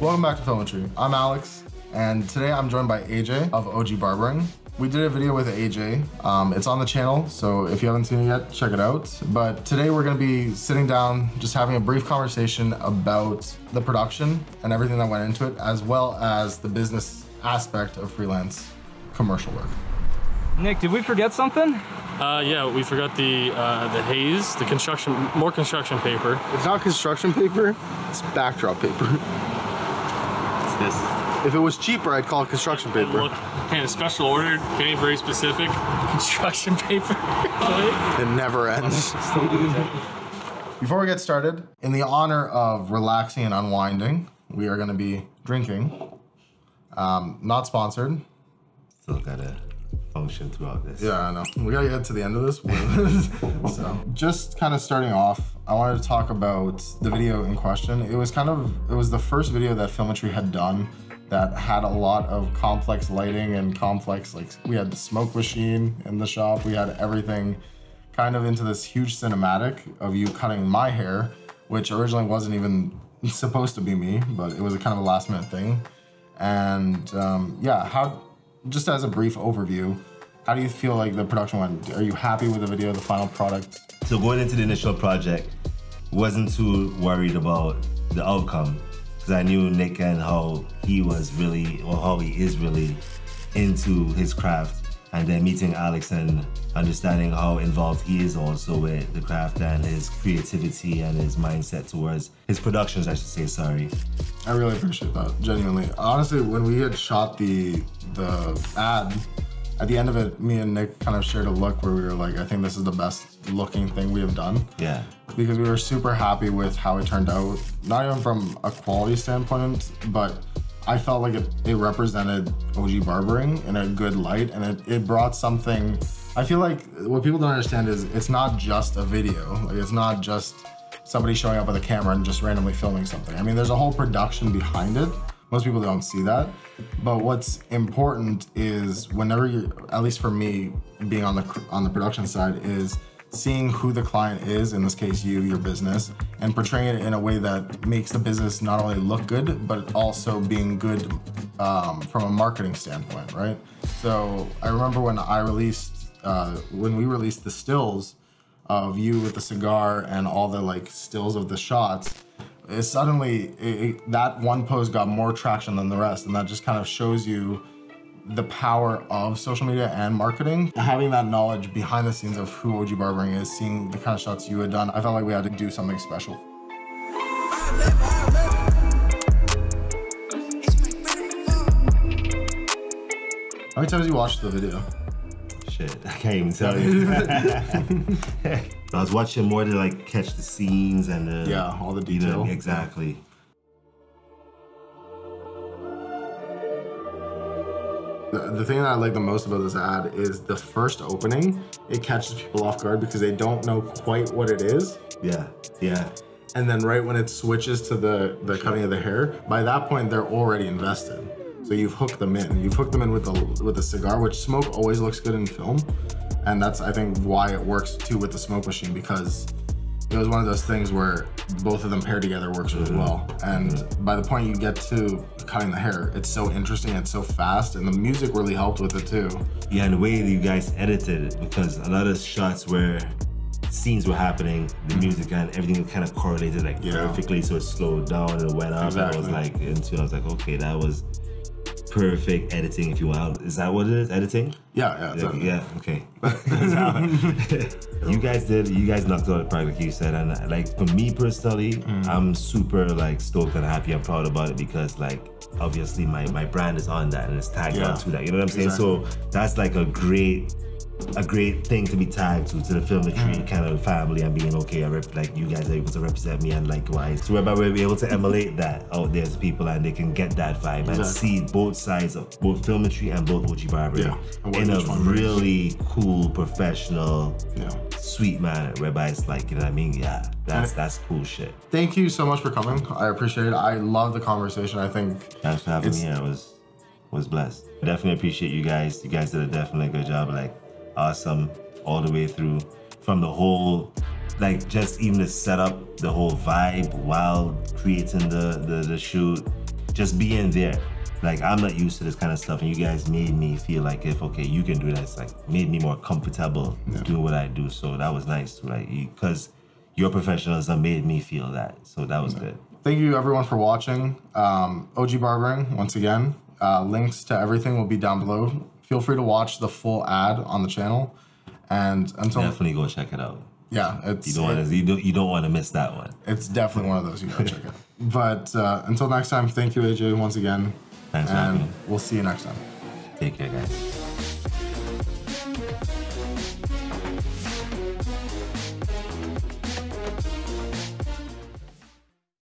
Welcome back to Filmmetry. I'm Alex, and today I'm joined by AJ of OG Barbering. We did a video with AJ. Um, it's on the channel, so if you haven't seen it yet, check it out. But today we're gonna be sitting down, just having a brief conversation about the production and everything that went into it, as well as the business aspect of freelance commercial work. Nick, did we forget something? Uh, yeah, we forgot the uh, the haze, the construction, more construction paper. It's not construction paper, it's backdrop paper. It's this. If it was cheaper, I'd call it construction paper. Look, kind of special ordered, getting very specific. Construction paper. It never ends. Before we get started, in the honor of relaxing and unwinding, we are going to be drinking. Um, not sponsored. Still gotta function throughout this. Yeah, I know. We gotta get to the end of this. so, just kind of starting off, I wanted to talk about the video in question. It was kind of, it was the first video that Filmmetry had done that had a lot of complex lighting and complex, like, we had the smoke machine in the shop, we had everything kind of into this huge cinematic of you cutting my hair, which originally wasn't even supposed to be me, but it was a kind of a last minute thing. And um, yeah, how, just as a brief overview, how do you feel like the production went? Are you happy with the video, the final product? So going into the initial project, wasn't too worried about the outcome because I knew Nick and how he was really, or how he is really into his craft. And then meeting Alex and understanding how involved he is also with the craft and his creativity and his mindset towards his productions, I should say, sorry. I really appreciate that, genuinely. Honestly, when we had shot the the ad, at the end of it, me and Nick kind of shared a look where we were like, I think this is the best looking thing we have done. Yeah. Because we were super happy with how it turned out, not even from a quality standpoint, but I felt like it, it represented OG barbering in a good light and it, it brought something. I feel like what people don't understand is it's not just a video. Like it's not just somebody showing up with a camera and just randomly filming something. I mean, there's a whole production behind it. Most people don't see that. But what's important is whenever you, at least for me, being on the on the production side, is seeing who the client is, in this case you, your business, and portraying it in a way that makes the business not only look good, but also being good um, from a marketing standpoint, right? So I remember when I released, uh, when we released the stills of you with the cigar and all the like stills of the shots, it suddenly, it, it, that one pose got more traction than the rest. And that just kind of shows you the power of social media and marketing. Having that knowledge behind the scenes of who OG Barbering is, seeing the kind of shots you had done, I felt like we had to do something special. How many times you watched the video? Shit, I can't even tell you. I was watching more to like catch the scenes and the, Yeah, all the you know, exactly. The, the thing that I like the most about this ad is the first opening, it catches people off guard because they don't know quite what it is. Yeah, yeah. And then right when it switches to the, the cutting of the hair, by that point they're already invested. So you've hooked them in. You've hooked them in with the with the cigar, which smoke always looks good in film. And that's I think why it works too with the smoke machine because it was one of those things where both of them paired together works really mm-hmm. well. And mm-hmm. by the point you get to cutting the hair, it's so interesting, it's so fast, and the music really helped with it too. Yeah, and the way that you guys edited it, because a lot of shots where scenes were happening, the mm-hmm. music and everything kind of correlated like Yeah. perfectly, so it slowed down and it went up. And I was like, into, I was like, okay, that was perfect editing, if you want. Is that what it is? Editing? Yeah, yeah, Yeah, yeah, okay. you guys did, you guys knocked out the park, like you said, and uh, like for me personally, Mm. I'm super like stoked and happy and proud about it because like obviously my my brand is on that and it's tagged Yeah. onto that. You know what I'm saying? So that's like a great a great thing to be tagged to to the filmmetry Mm. kind of family and being okay. I rep, like you guys are able to represent me and likewise. So whereby we'll be able to emulate that out there to people and they can get that vibe and see both sides of both film filmmetry and both OG Barbering Yeah, in a each one brings. really cool, professional, Yeah. sweet manner. Whereby it's like, you know what I mean? Yeah, that's that's cool shit. Thank you so much for coming. I appreciate it. I love the conversation. I think Thanks for having me. I was was blessed. I definitely appreciate you guys. You guys did a definitely good job. Like awesome all the way through from the whole like just even to set up the whole vibe while creating the the, the shoot, just being there. Like I'm not used to this kind of stuff, and you guys made me feel like if okay, you can do that. It's like made me more comfortable doing what I do. So that was nice, right? Because your professionalism made me feel that. So that was good. Thank you everyone for watching. Um, OG Barbering, once again. Uh, links to everything will be down below. Feel free to watch the full ad on the channel. And until Definitely go check it out. yeah, it's You don't want to you don't you don't want to miss that one. it's definitely one of those you gotta check out. But uh, until next time, thank you AJ once again, Thanks and we'll see you next time. Take care, guys.